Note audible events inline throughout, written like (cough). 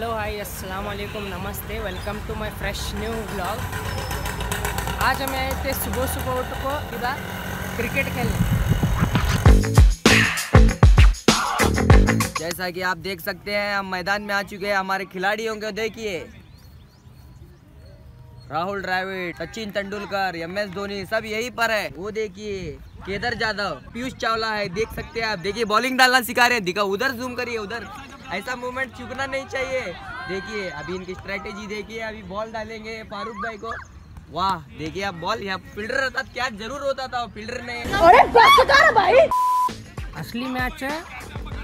Hello hi अस्सलाम वालेकुम नमस्ते welcome to my fresh new blog आज हम आए थे सुबह सुबह उठ को इधर क्रिकेट खेलने। जैसा कि आप देख सकते हैं, हम मैदान में आ चुके हैं, हमारे खिलाड़ियों को देखिए। राहुल द्रविड़, सचिन तेंदुलकर एम एस धोनी, सब यहीं पर है। वो देखिए, केदार जाधव, पीयूष चावला है, देख सकते हैं आप। देखिए बॉलिंग डालना सिखा रहे हैं। दिखा उधर जूम करिए, उधर। ऐसा मूवमेंट चुकना नहीं चाहिए। देखिए अभी इनकी स्ट्रेटेजी देखिए अभी बॉल डालेंगे फारूक भाई को। वाह देखिए आप बॉल यहाँ फील्डर रहता क्या ज़रूर होता था फील्डर ने। भाई। असली मैच है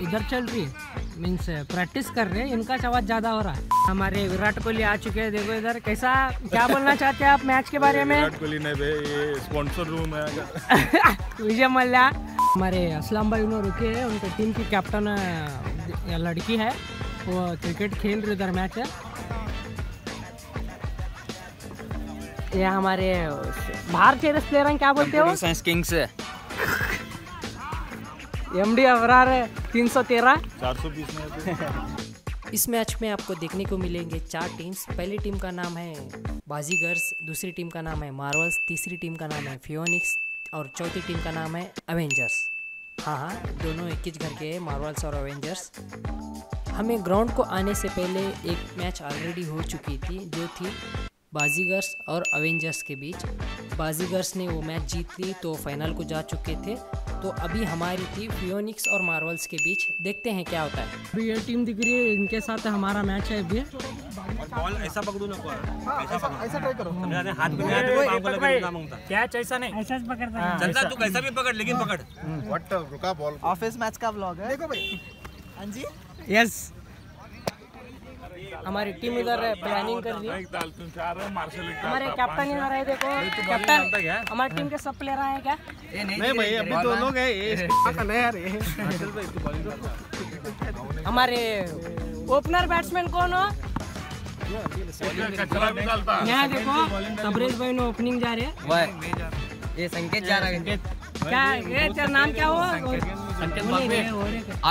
इधर चल रही है। मीन्स प्रैक्टिस कर रहे हैं इनका आवाज़ ज़्यादा हो रहा है। हमारे विराट कोहली आ चुके हैं देखो इधर कैसा क्या बोलना चाहते हैं आप मैच के बारे में? विराट कोहली ने बे ये स्पॉन्सर रूम है। (laughs) विजय मल्ल्या। हमारे असलम भाई उन्होंने रुके हैं उनके टीम की कैप्टन लड़की है वो क्रिकेट खेल रही उधर मैच। है ये हमारे बाहर के प्लेयर हैं क्या बोलते हो? Science kings M D Abrar तीन सौ तेरह। चार सौ बीस इस मैच में आपको देखने को मिलेंगे चार टीम्स पहली टीम का नाम है बाजीगर्स दूसरी टीम का नाम है मार्वल्स तीसरी टीम का नाम है फियोनिक्स और चौथी टीम का नाम है अवेंजर्स हाँ हाँ दोनों एक घर के हैं, मार्वल्स और अवेंजर्स हमें ग्राउंड को आने से पहले एक मैच ऑलरेडी हो चुकी थी, जो थी बाजीगर्स और अवेंजर्स के बीच। बाजीगर्स ने वो मैच जीत ली तो फाइनल को जा चुके थे। तो अभी हमारी थी फियोनिक्स और मार्वल्स के बीच देखते हैं क्या होता है। अभी ये टीम दिख रही है इनके साथ हमारा मैच है अभी बॉल ऐसा नहीं। ऐसा पकड़ता चलता तू कैसा भी पकड़ लेकिन पकड़। वट रुका बॉल ऑफ़िस मैच का ब्लॉग है। देखो भाई। हाँ जी। यस हमारी टीम इधर है प्लानिंग कर रही है। हमारे कैप्टन इधर है देखो कैप्टन हमारी टीम के सब प्लेयर आए क्या? नहीं भाई अभी दो लोग हैं हमारे ओपनर बैट्समैन कौन हो? यहाँ देखो तबरेज भाई ने ओपनिंग जा रहे हैं। ये संकेत जा रहा है। क्या ये तेरा नाम क्या हुआ?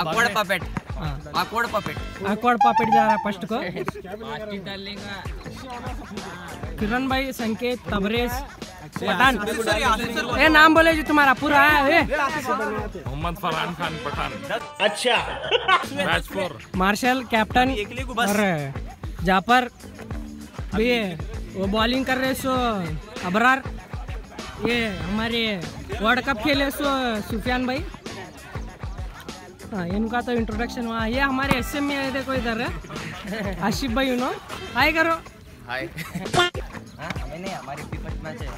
Awkward puppet awkward puppet awkward puppet जा रहा फ़र्स्ट को किरण भाई संकेत तबरेज पठान ये नाम बोले जी तुम्हारा पूरा है मोहम्मद फरहान खान पठान। अच्छा। फोर मार्शल कैप्टन और जाफ़र भी वो बॉलिंग कर रहे सो अबरार ये हमारे वर्ल्ड कप खेले सो सुफियान भाई। हाँ इनका तो इंट्रोडक्शन हुआ। ये हमारे एस एम में देखो इधर आशिफ भाई उन्हों। हाय करो। हाय हमें नहीं हमारी फ़र्स्ट मैच है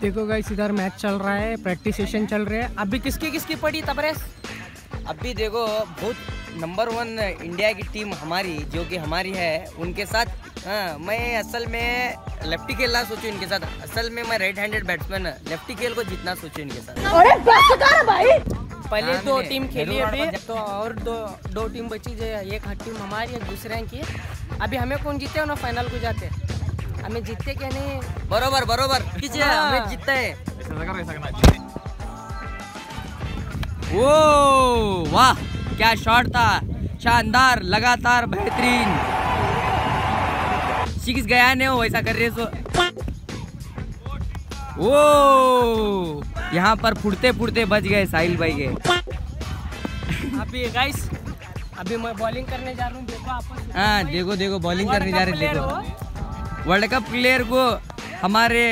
देखो गाइस इधर मैच चल रहा है प्रैक्टिस सेशन चल रहे हैं। अभी किसकी किसकी पड़ी तबरेज अभी देखो बहुत नंबर वन इंडिया की टीम हमारी जो कि हमारी है उनके साथ हाँ मैं असल में लेफ्टी खेलना सोचू इनके साथ। असल में मैं राइट हैंडेड बैट्समैन लेफ्टी खेल को जीतना सोचू इनके साथ। पहले दो टीम खेली अभी तो और दो दो टीम बची जो है, एक टीम हमारी एक दूसरे की। अभी हमें कौन जीते हो ना फाइनल को जाते? हमें जीतते क्या नहीं? बरोबर बरोबर। कीजिए हाँ। हमें जीतता है। ओ वाह क्या शॉट था। शानदार लगातार बेहतरीन। सिक्स गया नहीं हो वैसा कर रहे सो ओ यहाँ पर फुटते फुटते बच गए साहिल भाई के। अभी गाइस अभी मैं बॉलिंग करने जा रहा हूँ देखो आपस हाँ देखो देखो बॉलिंग करने जा रहे देखो। वर्ल्ड कप प्लेयर को हमारे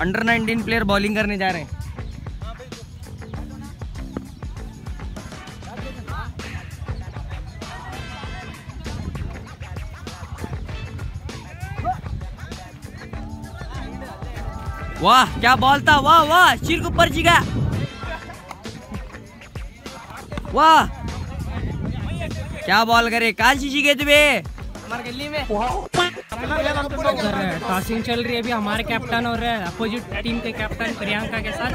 अंडर 19 प्लेयर बॉलिंग करने जा रहे हैं। वाह क्या बॉल था? वाह वाह सिर के ऊपर जिगा। वाह। क्या बॉल करे? कहाँ जी जीगे तुम्हें। गली में। टॉसिंग चल रही है अभी। हमारे कैप्टन और अपोजिट टीम के कैप्टन प्रियंका के साथ।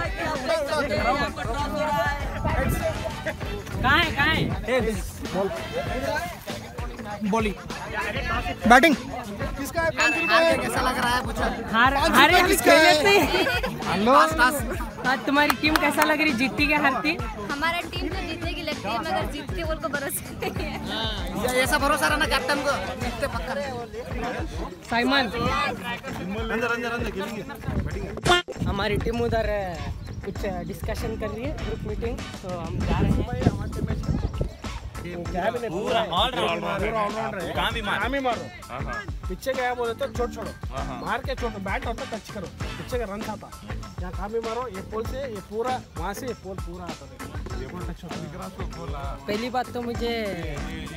कहाँ है कहाँ है? Bowling batting. हार हारे हम खेले थे हेलो। आज तुम्हारी टीम कैसा लग रही? जीतती क्या हारती हमारा टीम तो जीतने की लगती है मगर जीतते बोल को भरोसा नहीं है। ऐसा भरोसा रहना कैप्टन को। जीतते पक्का। साइमन। अंदर अंदर अंदर खेलेंगे। हमारी टीम उधर कुछ डिस्कशन कर रही है ग्रुप मीटिंग तो हम जा रहे हैं। पूरा ऑलराउंडर है काम ही मारो पीछे गया बोले तो छोड़ छोड़ो मार के छोड़ो बैट होता टच करो पीछे का रन आता यहाँ काम ही मारो ये पोल से ये पूरा वहाँ से ये पोल पूरा आता पहली बात तो मुझे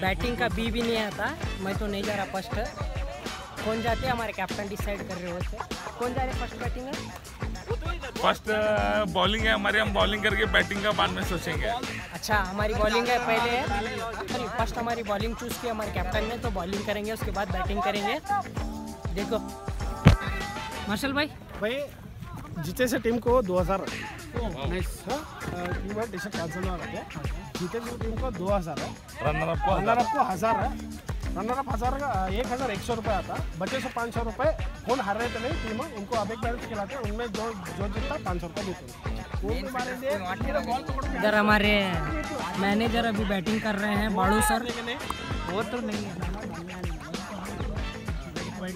बैटिंग का बी भी नहीं आता मैं तो नहीं जा रहा फ़र्स्ट कौन जाते हैं हमारे कैप्टन डिसाइड कर रहे होते कौन जा रहे फ़र्स्ट बैटिंग है फ़र्स्ट बॉलिंग है हमारी हम बॉलिंग करके बैटिंग का बाद में सोचेंगे अच्छा हमारी बॉलिंग है पहले सॉरी फ़र्स्ट हमारी बॉलिंग चूज़ की हमारे कैप्टन ने तो बॉलिंग करेंगे उसके बाद बैटिंग करेंगे। देखो। मार्शल भाई। भाई जीते से टीम को 2000 टीम टी शर्ट कैंसिल है जीते से टीम को 2000 है। रनर अप रनर अप को हज़ार है। रनर अप हज़ार का एक हज़ार एक सौ रुपये आता। बचे सौ पाँच सौ रुपये। कौन हार रहे थे नहीं टीम उनको अब एक बैलेंस खिलाते हैं। उनमें जो जो जीतता पाँच सौ रुपये देते हैं। पकड़ के इधर हमारे मैनेजर अभी बैटिंग कर रहे हैं बाड़ू सर। वो तो नहीं है।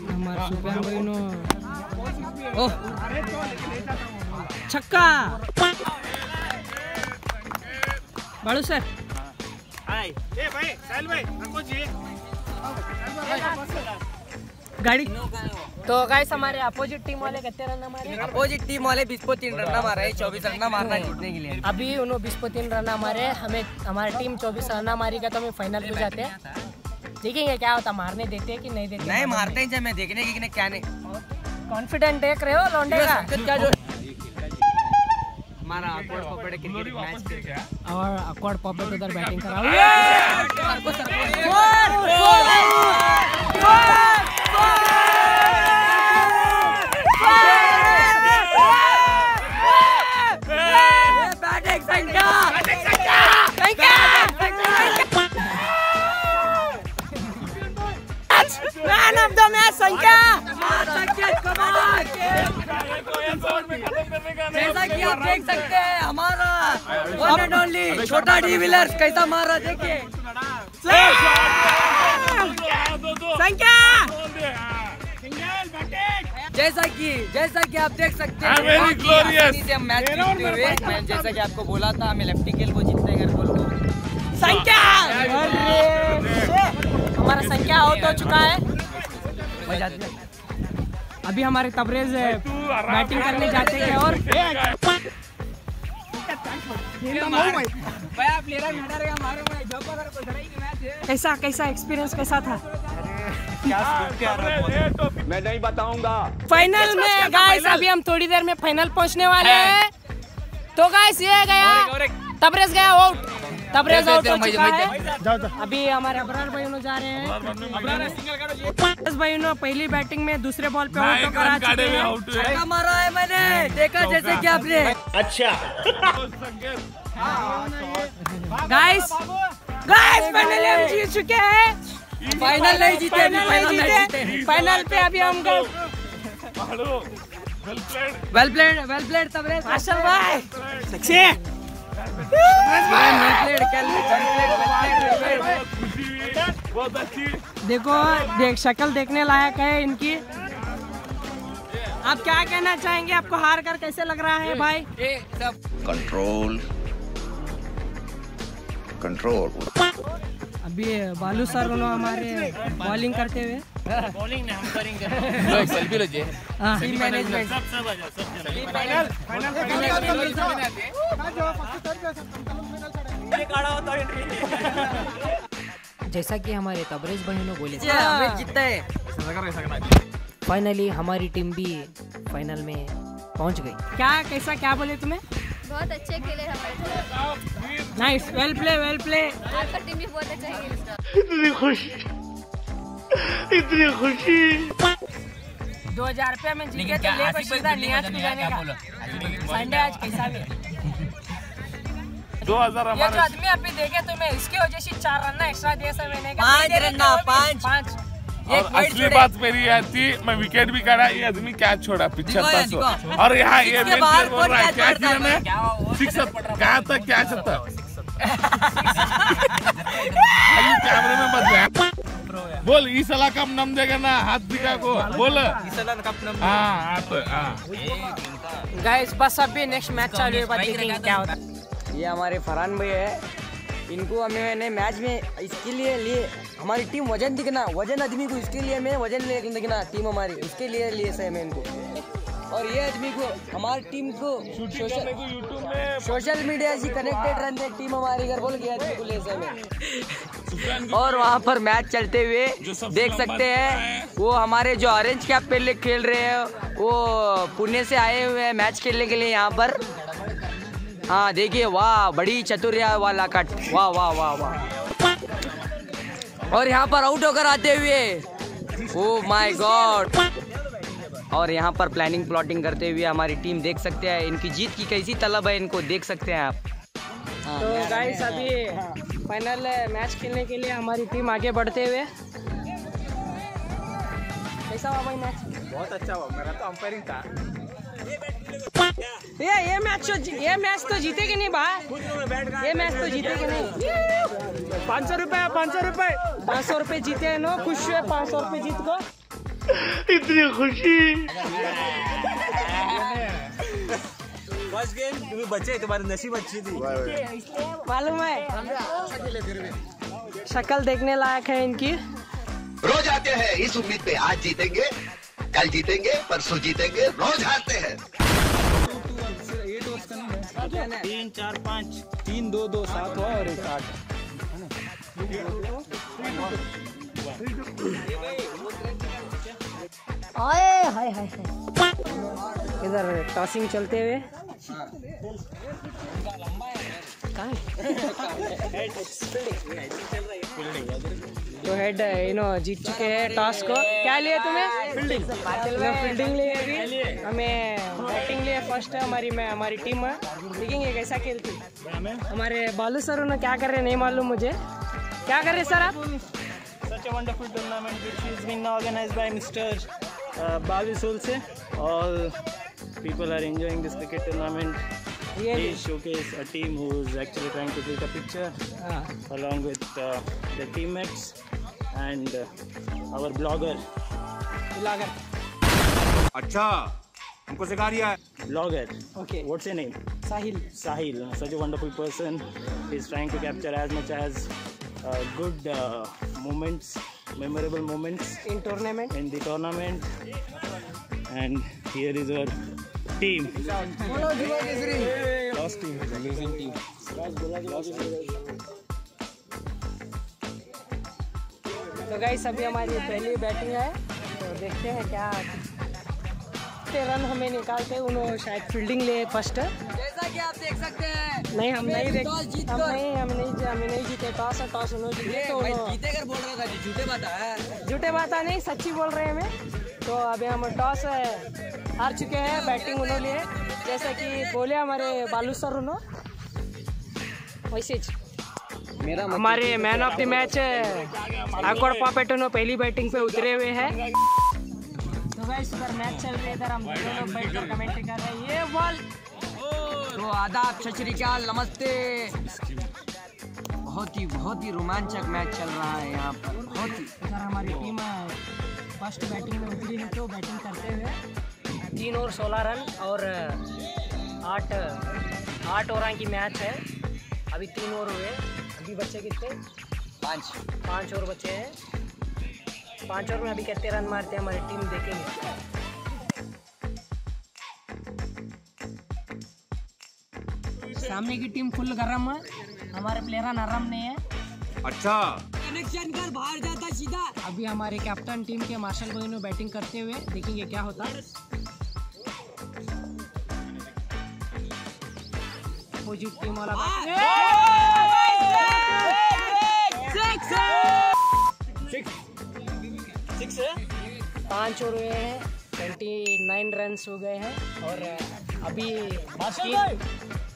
हमारे सुफियान भाई नो ओह छक्का। बाड़ू सर। हाय ए भाई साहिल भाई रखो जी। गाड़ी? तो गाइस हमारे अपोजिट टीम वाले कितने रन हमारे? अपोजिट टीम वाले बीस को तीन रन मारा है चौबीस रन मारना जीतने के लिए। अभी उन्होंने बीस को तीन रन हमारे हमें हमारी टीम चौबीस रन मारेगा तो हमें फाइनल पे जाते हैं। देखेंगे क्या होता मारने देते हैं कि नहीं देते? नहीं मारते हैं जब मैं देखने की क्या नहीं। कॉन्फिडेंट देख रहे हो लौंडे का क्या जो हमारा अपोर्ड पकड़े क्रिकेट मैच और अकॉर्ड पॉपेट उधर बैटिंग करा मैन ऑफ़ द मैच संख्या। जैसा कि आप देख सकते हैं हमारा वन एंड ओनली छोटा डी व्हीलर कैसा मार रहा देखिए। संख्या! जैसा कि जैसा कि आप देख सकते हाँ, हैं ही मैच हुए जैसा कि आपको बोला था हमें लेफ्टी के वो जीतने कर बोल को संख्या! हमारा संख्या आउट हो चुका है। अभी हमारे तबरेज बैटिंग करने जाते हैं और? (laughs) कैसा कैसा एक्सपीरियंस कैसा था? मैं नहीं बताऊँगा। फाइनल में गाइस अभी हम थोड़ी देर में फाइनल पहुँचने वाले हैं। तो गाइस ये गया। तबरेज गया आउट तबरेज आउट हो चुका है। जाओ जाओ। अभी हमारे अबरार भाई उन्होंने जा रहे हैं। अबरार भाई उन्होंने पहली बैटिंग में दूसरे बॉल पे आउट करा चुके हैं। छक्का मारा है मैंने। देखा जैसे कि आपने। अच्छा। गाइस गाइस फाइनली हम जीत चुके हैं। फाइनल नहीं जीते अभी फाइनल फाइनल नहीं जीते। फाइनल पे अभी हम गए well played well played well played Tabrez. Marshal भाई देखो देख शक्ल देखने लायक है इनकी। आप क्या कहना चाहेंगे? आपको हार कर कैसे लग रहा है भाई? कंट्रोल कंट्रोल अभी बालू सर उन्होंने हमारे बॉलिंग करते हुए बॉलिंग हम करेंगे। सेल्फी लीजिए टीम मैनेजमेंट जैसा कि हमारे तबरेज भाई ने बोले हमें जीतता है। फाइनली हमारी टीम भी फाइनल में पहुँच गई। क्या कैसा क्या बोले तुम्हें? बहुत अच्छे खेले हमारे nice well play well play आपका टीम भी बहुत अच्छा खेला। दो हज़ार रुपया में जीते तो लेकर सीधा नियाज को जाने का। संडे आज कैसा भी दो हज़ार ये जो आदमी अभी देखे तुम्हें इसकी वजह से चार रन एक्स्ट्रा दे सब मैंने कहा। पाँच रन ना, पाँच। पाँच। और असली बात मेरी यह थी मैं विकेट भी काटा ये आदमी क्या छोड़ा पिछहत्तर सौ और यहाँ ये मेन प्लेयर बोल रहा है क्या क्या किया ने सिक्स कहा था क्या चाहता कैमरे (laughs) में मत गया बोल इस साला कब नम देगा ना हाथ दिखा को। बोल। इसला कम नम हाँ हाथ हाँ। गाइस बस अभी नेक्स्ट मैच चालू है बाद देखेंगे क्या होता है। ये हमारे फरहान भाई है। इनको हमें मैंने मैच में इसके लिए लिए हमारी टीम वज़न दिखना वज़न आदमी को इसके लिए मैं वज़न ले दिखना टीम हमारी। उसके लिए लिए से मैं इनको। और ये आदमी को हमारी टीम को सोशल सोशल मीडिया से कनेक्टेड रहने टीम हमारी घर बोल गया आदमी को ले से मैं और वहाँ पर मैच चलते हुए देख सकते हैं वो हमारे जो ऑरेंज कैप पे खेल रहे हैं वो पुणे से आए हुए हैं मैच खेलने के लिए यहाँ पर। हाँ देखिए वाह बड़ी चतुर्या वाला कट। वाह वाह वाह वाह। और यहाँ पर आउट होकर आते हुए ओ माय गॉड और यहाँ पर प्लानिंग प्लॉटिंग करते हुए हमारी टीम देख सकते हैं इनकी जीत की कैसी तलब है इनको देख सकते हैं आप। तो गाइस अभी फाइनल मैच खेलने के लिए हमारी टीम आगे बढ़ते हुए। कैसा हुआ भाई मैच? बहुत अच्छा हुआ मेरा तो अंपायरिंग था। ये ये मैच तो ये मैच तो जीते कि नहीं भाई ये मैच तो जीते कि नहीं? पाँच सौ रुपये पाँच सौ रुपये पाँच सौ रुपये जीते हैं नो खुश हुए पाँच सौ रुपये जीत को फ़र्स्ट गेम तुम्हें बचे तुम्हारी नसीब अच्छी थी। मालूम है? शक्ल देखने लायक है इनकी। रोज आते हैं इस उम्मीद पे आज जीतेंगे कल जीतेंगे परसों जीतेंगे रोज हारते हैं। तीन चार पाँच तीन दो दो सात हुआ और एक आठ। हाय हाय हाय। इधर टॉसिंग चलते हुए। तो हेड यू नो जीत चुके हैं टॉस को। क्या लिए तुम्हें? फील्डिंग फील्डिंग लिए अभी। हमें बैटिंग लिए फ़र्स्ट है हमारी मैं हमारी टीम है। देखेंगे कैसा खेलती। हमारे बालू सर उन्होंने क्या कर रहे हैं नहीं मालूम मुझे। क्या कर रहे हैं सर आप? Such a wonderful tournament which is being organized by Mr. Uh, Bavi Sulse. All people are enjoying this cricket tournament. Really? He showcase a team who's actually trying to take a picture हाँ along with uh, their teammates and uh, our blogger. लागर अच्छा हमको सिखा रिया है Blogger. Okay. What's your name? Sahil Sahil. Such a wonderful person. He's trying to capture as much as uh, good uh, moments, memorable moments in tournament in the tournament. And here is our team. Lost team. Losing team. तो guys अभी हमारी पहली batting है। तो देखते हैं क्या कितने रन हमें निकालते हैं। उन्होंने शायद फील्डिंग ले फ़र्स्ट जैसा कि आप देख सकते हैं नहीं हम नहीं देख हम नहीं हम नहीं हम नहीं जीते। टॉस है टॉस उन्होंने जीते तो उन्होंने जीते कर बोल रहा था जी, झूठे बात है। झूठे बात नहीं सच्ची बोल रहे हैं हमें। तो अभी हम टॉस है, हार चुके हैं बैटिंग उन्होंने। लिए जैसा कि बोले हमारे बालू सर उन्होंने वैसे मेरा हमारे मैन ऑफ़ द मैच आकोड़ पापेटनो पहली बैटिंग पे उतरे हुए हैं। तो गाइस इधर मैच चल रही है इधर हम दोनों लोग बैठकर कमेंट कर रहे हैं। ये बॉल तो आदाब सत नमस्ते। बहुत ही बहुत ही रोमांचक मैच चल रहा है यहाँ पर। बहुत ही। इधर हमारी टीम फ़र्स्ट बैटिंग में उतरी है तो बैटिंग करते हुए। तीन और सोलह रन और आठ आठ ओवर की मैच है। अभी तीन ओवर हुए। अभी बच्चे कितने? पाँच। पाँच ओवर बचे हैं। पाँच ओवर में अभी कितने रन मारते हैं हमारी टीम देखेंगे। सामने की टीम फुल गरम है। हमारे प्लेयर नरम नहीं है। अच्छा। कनेक्शन कर बाहर जाता सीधा। अभी हमारे कैप्टन टीम के मार्शल गोइनो बैटिंग करते हुए देखेंगे क्या होता। है अपोजिट टीम वाला पाँच ओवर हुए हैं ट्वेंटी नाइन रन हो गए हैं और अभी तीन,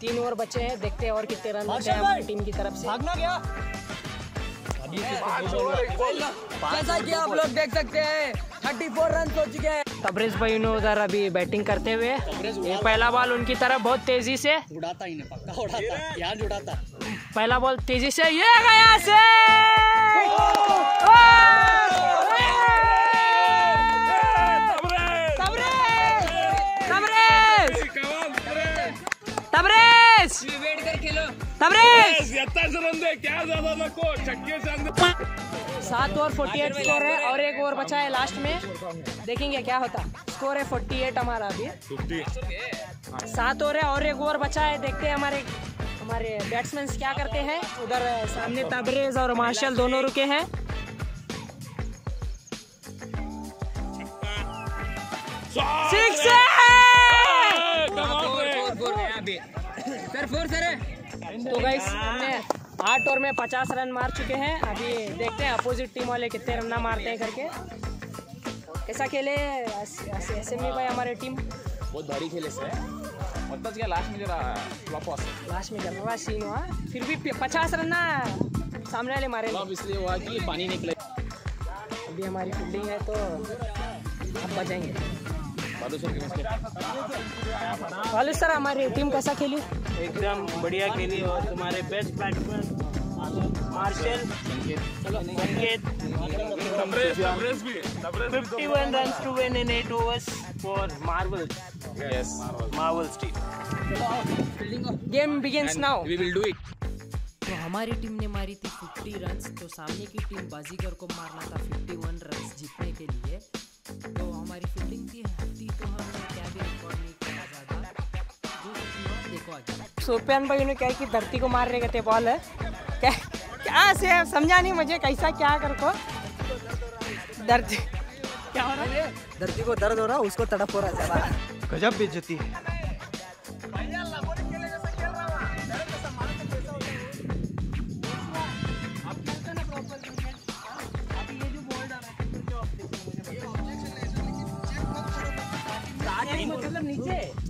तीन ओवर बचे हैं देखते हैं और कितने रन होते हैं हमारी टीम की तरफ़ से। भागना क्या? जैसा कि आप लोग देख सकते हैं? 34 रन हो चुके हैं। तबरेज भाई ने उधर अभी बैटिंग करते हुए ये पहला बॉल उनकी तरफ़ बहुत तेज़ी से। उड़ाता ही नहीं पक्का उड़ाता यार उड़ाता। पहला बॉल तेज़ी से ये गया से। तबरेज! वेट कर खेलो तबरेज एत्ताच रन दे क्या ज़्यादा नको छक्के से सात ओवर फोर्टी एट स्कोर है और एक ओवर बचा है लास्ट में। देखेंगे क्या होता। स्कोर है फोर्टी एट हमारा अभी। सात ओवर है और एक ओवर बचा है। देखते हैं हमारे हमारे बैट्समैन क्या करते हैं। उधर सामने तबरेज और मार्शल दोनों रुके हैं। सिक्स तो गाइस हमने आठ ओवर में पचास रन मार चुके हैं। अभी देखते हैं अपोजिट टीम वाले कितने रन ना मारते हैं करके। कैसा खेले एस एम भाई हमारे टीम बहुत भारी खेले से मतलब क्या लास्ट में जरा हुआ लास्ट में ज़बरदस्त सीन हुआ। फिर भी पचास रन ना सामने वाले मारे। इसलिए हुआ कि पानी निकले। अभी हमारी फील्डिंग है तो आप बचाएँगे वालू सर हमारी टीम कैसा खेली? एकदम बढ़िया खेली और तुम्हारे बेस्ट बैट्समैन मार्शल संकेत। भी 51 runs to win in 8 overs for Marvel. Yes Marvel's team. Game begins now we will do it तो हमारी टीम ने मारी थी 50 रन्स तो सामने की टीम बाजीगर को मारना था 51 रन्स जीतने के लिए। तो हमारी फील्डिंग थी सोपियान भाई ने क्या की धरती को मार रहे थे बॉल है। क्या क्या से समझा नहीं मुझे कैसा क्या कर को? धरती क्या हो रहा है? धरती को दर्द हो रहा उसको तड़प हो रहा है। गजब बेइज्जती मतलब नीचे।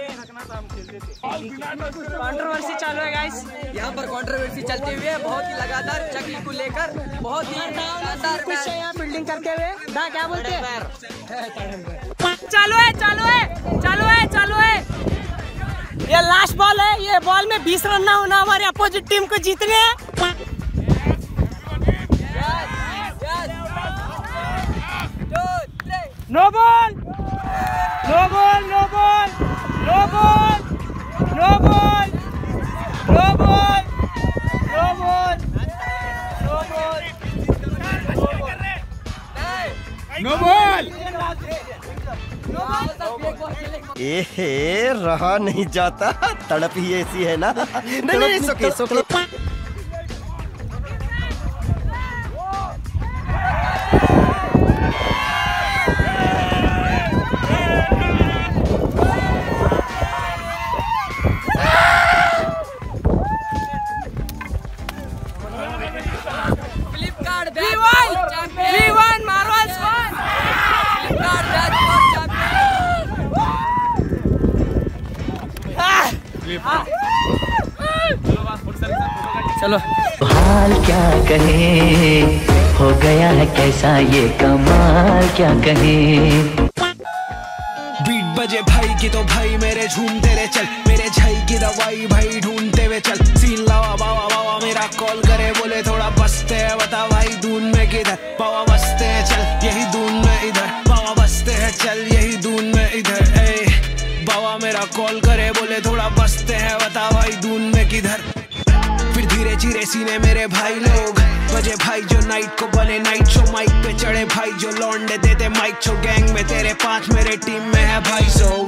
कंट्रोवर्सी चालू है गाइस यहाँ पर कंट्रोवर्सी चलती हुए बहुत ही लगातार चक्की को लेकर बहुत ही कुछ यहाँ फील्डिंग करते हुए। क्या बोलते हैं? चालू है चालू है चालू है चालू है। ये लास्ट बॉल है ये बॉल में 20 रन ना होना हमारे अपोजिट टीम को जीतने हैं। No ball no ball no ball no ball रहा नहीं जाता। तड़प ही ऐसी है ना। नहीं नहीं सोके सोके फ्लिपकार्ट कहे, हो गया है कैसा ये कमाल, क्या कहे? बीट बजे भाई की तो भाई मेरे झूमते रे चल। मेरे झाई की दवाई भाई ढूंढते हुए चल। सीन लावा बावा बावा मेरा कॉल करे, बोले थोड़ा बसते है, बता भाई दून में किधर? बावा बसते हैं, चल, यही दून में इधर। बावा बसते हैं, चल, यही धीरे धीरे सीने मेरे भाई लोग। बजे भाई जो नाइट को बने नाइट शो माइक पे चढ़े भाई जो लौंडे देते माइक शो गैंग में तेरे पाँच मेरे टीम में है भाई सो